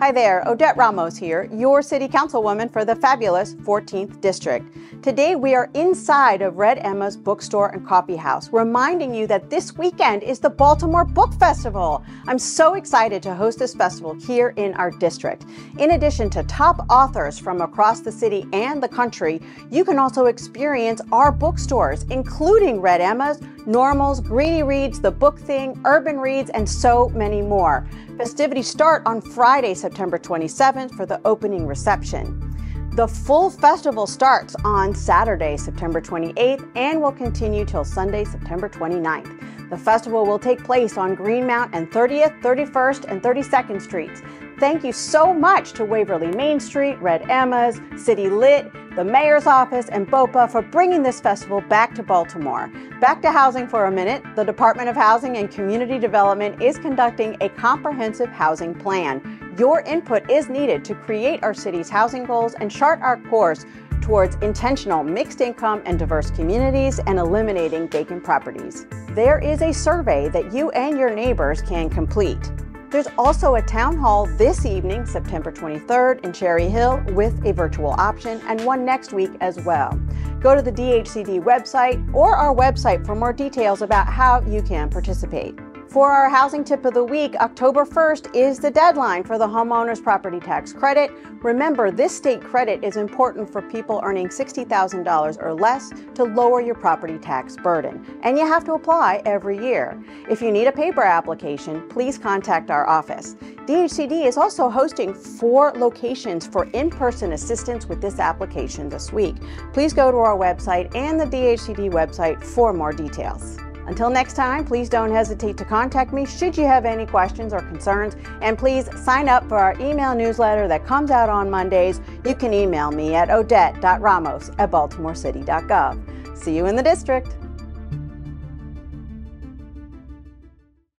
Hi there, Odette Ramos here, your City Councilwoman for the fabulous 14th District. Today we are inside of Red Emma's bookstore and coffee house, reminding you that this weekend is the Baltimore Book Festival. I'm so excited to host this festival here in our district. In addition to top authors from across the city and the country, you can also experience our bookstores, including Red Emma's, Normals, Greedy Reads, The Book Thing, Urban Reads, and so many more. Festivities start on Friday, September 27th for the opening reception. The full festival starts on Saturday, September 28th and will continue till Sunday, September 29th. The festival will take place on Greenmount and 30th, 31st, and 32nd Streets. Thank you so much to Waverly Main Street, Red Emma's, City Lit, the Mayor's Office, and BOPA for bringing this festival back to Baltimore. Back to housing for a minute. The Department of Housing and Community Development is conducting a comprehensive housing plan. Your input is needed to create our city's housing goals and chart our course towards intentional mixed income and diverse communities and eliminating vacant properties. There is a survey that you and your neighbors can complete. There's also a town hall this evening, September 23rd, in Cherry Hill with a virtual option, and one next week as well. Go to the DHCD website or our website for more details about how you can participate. For our housing tip of the week, October 1st is the deadline for the homeowner's property tax credit. Remember, this state credit is important for people earning $60,000 or less to lower your property tax burden, and you have to apply every year. If you need a paper application, please contact our office. DHCD is also hosting four locations for in person assistance with this application this week. Please go to our website and the DHCD website for more details. Until next time, please don't hesitate to contact me should you have any questions or concerns. And please sign up for our email newsletter that comes out on Mondays. You can email me at odette.ramos at baltimorecity.gov. See you in the district.